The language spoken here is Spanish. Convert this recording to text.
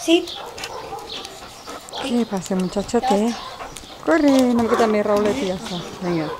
Sí. ¿Qué pasa, muchachote? Corre, no me quita mi raulete Venga.